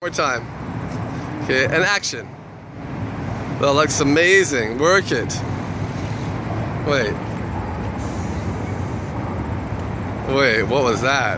More time. Okay, and action. That looks amazing. Work it. Wait. Wait, what was that?